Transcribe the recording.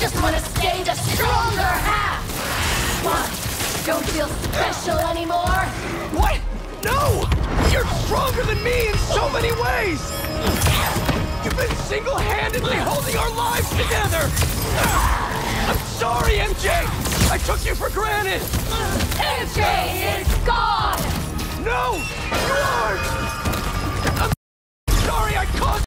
just want to skate a stronger half! What? Don't feel special anymore? What? No! You're stronger than me in so many ways! You've been single-handedly holding our lives together! I'm sorry, MJ! I took you for granted! MJ is gone! No! You aren't!